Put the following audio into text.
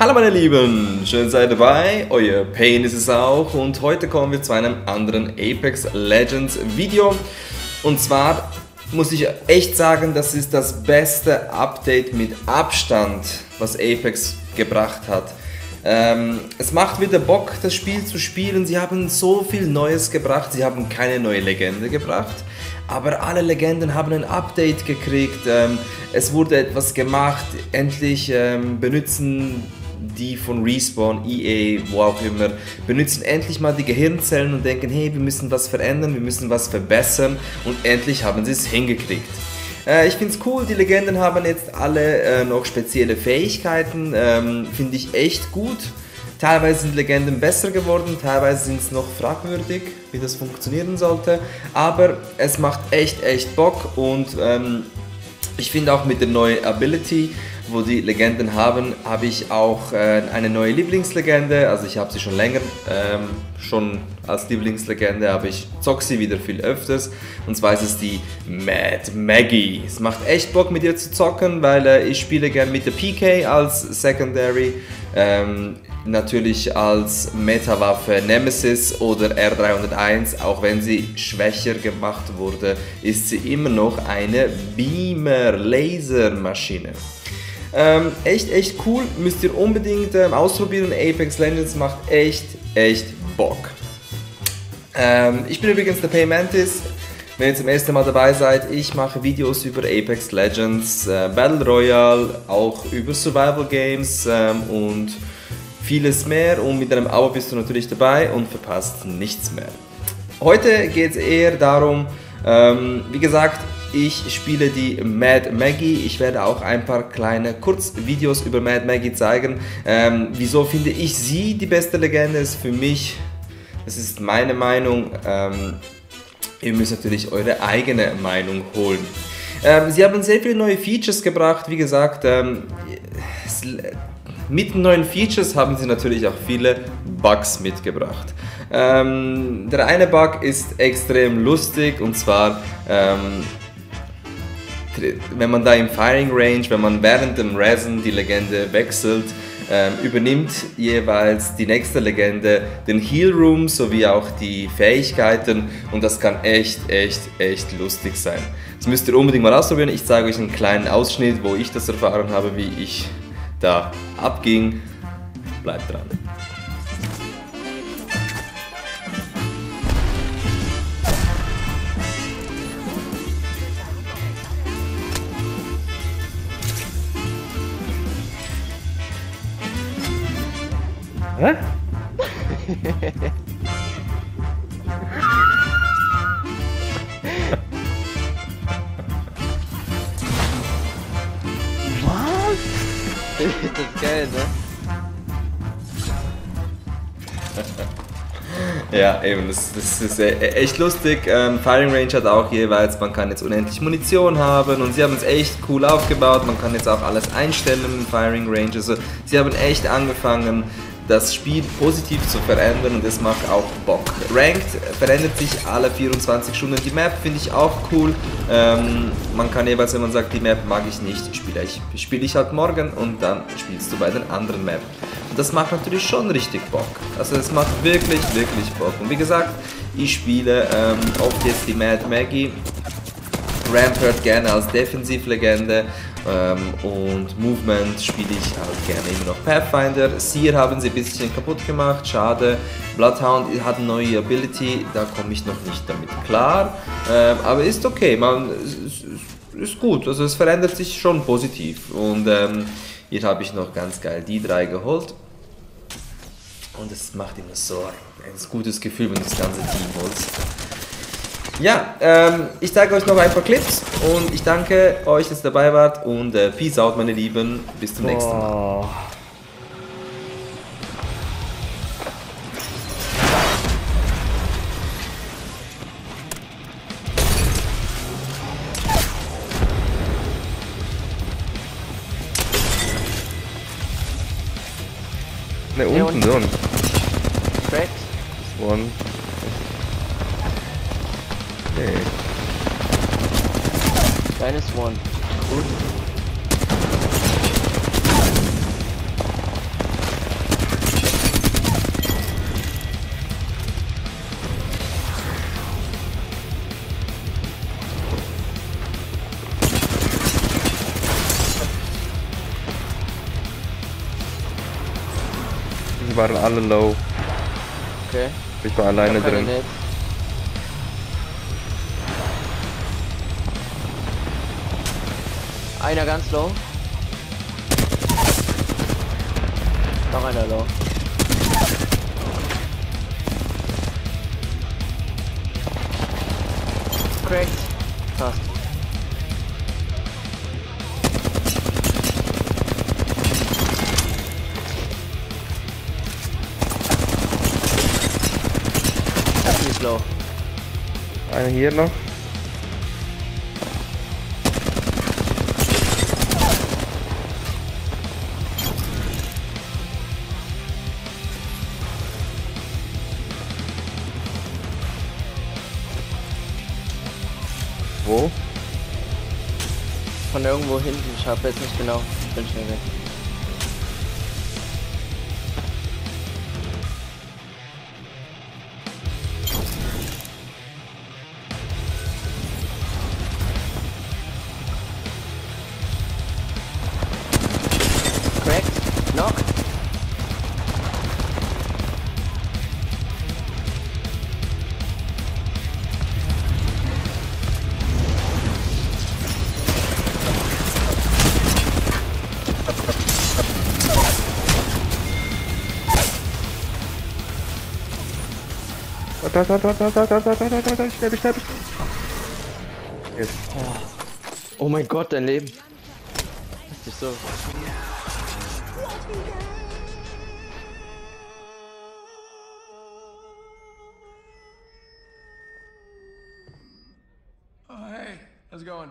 Hallo meine Lieben, schön seid ihr dabei, euer Pain ist es auch und heute kommen wir zu einem anderen Apex Legends Video und zwar muss ich echt sagen, das ist das beste Update mit Abstand, was Apex gebracht hat. Ähm, es macht wieder Bock, das Spiel zu spielen. Sie haben so viel Neues gebracht. Sie haben keine neue Legende gebracht aber alle Legenden haben ein Update gekriegt. Ähm, es wurde etwas gemacht. Endlich ähm, benutzen die von Respawn, EA, wo auch immer, benutzen endlich mal die Gehirnzellen und denken, hey, wir müssen was verändern, wir müssen was verbessern und endlich haben sie es hingekriegt. Äh, ich es cool, die Legenden haben jetzt alle äh, noch spezielle Fähigkeiten, ähm, finde ich echt gut. Teilweise sind Legenden besser geworden, teilweise sind es noch fragwürdig, wie das funktionieren sollte. Aber es macht echt, echt Bock und ähm, ich finde auch mit der neuen Ability wo die Legenden haben, habe ich auch äh, eine neue Lieblingslegende. Also ich habe sie schon länger ähm, schon als Lieblingslegende, aber ich zocke sie wieder viel öfters. Und zwar ist es die Mad Maggie. Es macht echt Bock mit ihr zu zocken, weil äh, ich spiele gerne mit der PK als Secondary. Ähm, natürlich als Meta-Waffe Nemesis oder R301, auch wenn sie schwächer gemacht wurde, ist sie immer noch eine Beamer-Laser-Maschine. Ähm, echt, echt cool. Müsst ihr unbedingt ähm, ausprobieren. Apex Legends macht echt, echt Bock. Ähm, ich bin übrigens der Paymantis. Wenn ihr zum ersten Mal dabei seid, ich mache Videos über Apex Legends, äh, Battle Royale, auch über Survival Games ähm, und vieles mehr. Und mit einem Abo bist du natürlich dabei und verpasst nichts mehr. Heute geht es eher darum, ähm, wie gesagt, ich spiele die Mad Maggie. Ich werde auch ein paar kleine Kurzvideos über Mad Maggie zeigen. Ähm, wieso finde ich sie die beste Legende? Ist für mich, das ist meine Meinung. Ähm, ihr müsst natürlich eure eigene Meinung holen. Ähm, sie haben sehr viele neue Features gebracht. Wie gesagt, ähm, mit neuen Features haben sie natürlich auch viele Bugs mitgebracht. Ähm, der eine Bug ist extrem lustig und zwar ähm, wenn man da im Firing Range, wenn man während dem Resin die Legende wechselt, ähm, übernimmt jeweils die nächste Legende den Heal Room sowie auch die Fähigkeiten und das kann echt, echt, echt lustig sein. Das müsst ihr unbedingt mal ausprobieren. Ich zeige euch einen kleinen Ausschnitt, wo ich das erfahren habe, wie ich da abging. Bleibt dran. Hä? das ist geil, ne? Ja, eben, das, das ist äh, echt lustig. Ähm, Firing Range hat auch jeweils, man kann jetzt unendlich Munition haben und sie haben es echt cool aufgebaut. Man kann jetzt auch alles einstellen im Firing Range. Also, sie haben echt angefangen, das Spiel positiv zu verändern und es macht auch Bock. Ranked verändert sich alle 24 Stunden. Die Map finde ich auch cool. Ähm, man kann jeweils, wenn man sagt, die Map mag ich nicht, spiele ich, spiele ich halt morgen und dann spielst du bei den anderen Map. Und das macht natürlich schon richtig Bock. Also es macht wirklich, wirklich Bock. Und wie gesagt, ich spiele ähm, oft jetzt die Mad Maggie. Rampart gerne als Defensivlegende ähm, und Movement spiele ich halt gerne immer noch Pathfinder. Seer haben sie ein bisschen kaputt gemacht, schade. Bloodhound hat eine neue Ability, da komme ich noch nicht damit klar. Ähm, aber ist okay, man, ist, ist, gut, also es verändert sich schon positiv. Und ähm, hier habe ich noch ganz geil die drei geholt. Und es macht immer so ein gutes Gefühl, wenn das ganze Team holst. Ja, ähm, ich zeige euch noch ein paar Clips und ich danke euch, dass ihr dabei wart und äh, Peace out, meine Lieben. Bis zum nächsten Mal. Ne, unten, so. Cracked. One. Deine One. Gut. Sie waren alle low. Okay. Ich war alleine ich drin. Nicht. Einer ganz low. Noch einer low. Cracked. Fast. Low. Einer hier noch. Wo? Von irgendwo hinten. Ich habe jetzt nicht genau. Ich bin schnell weg. Cracked. Knock. Da, da, da, da, da, da, da, da, da, da, da, schnell, schnell. Jetzt. Oh mein Gott, dein Leben. Lass dich so. Oh, hey, how's it going?